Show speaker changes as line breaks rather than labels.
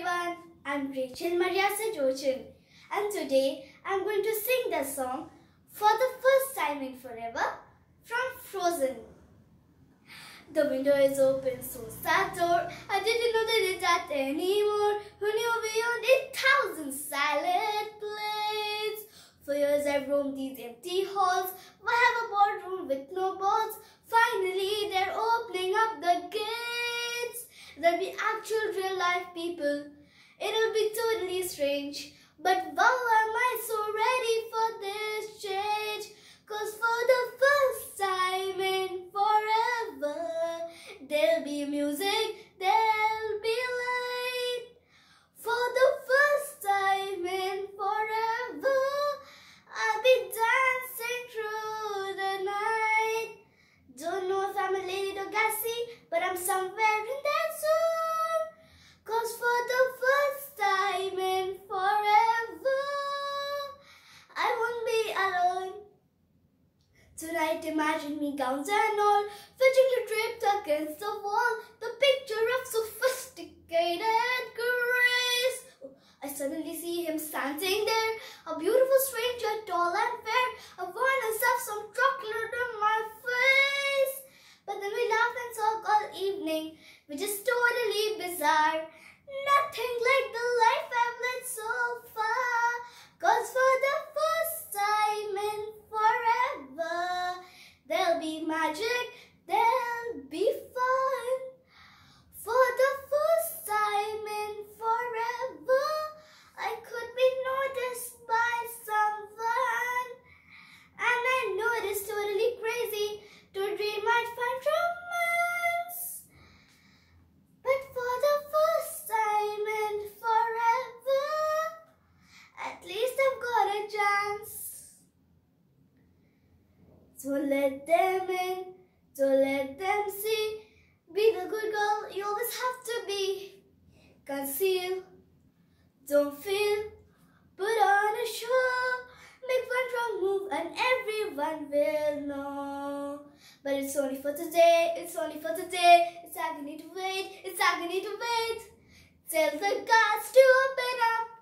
everyone. I'm Rachel Maria Sajochan and today I'm going to sing the song for the first time in forever from Frozen. The window is open, so sad door. I didn't know that it had anymore. Who knew beyond thousand silent plays? For years I've roamed these empty halls. I have a ballroom with no balls. Finally, they're opening up the gates. There'll be actual real life people. It'll be totally strange. But wow, am I so ready for this change? Cause for the first time in forever, there'll be music, Tonight imagine me gowns and all, fetching draped against the wall, the picture of sophisticated grace. I suddenly see him standing there, a beautiful stranger, tall and fair. Want to have some chocolate on my face. But then we laugh and talk all evening, which is totally bizarre. Nothing like the life I've led so far. Cause for the first time in forever, there'll be magic, there'll be fun. For the first time in forever, I could be noticed by someone. And I know it is totally crazy to dream I'd find romance. But for the first time in forever, at least I've got a chance. So let them in, so let them see. Be the good girl you always have to be. Conceal, don't feel, put on a show. Make one wrong move and everyone will know. But it's only for today, it's only for today. It's agony to wait, it's agony to wait. Tell the gods to open up.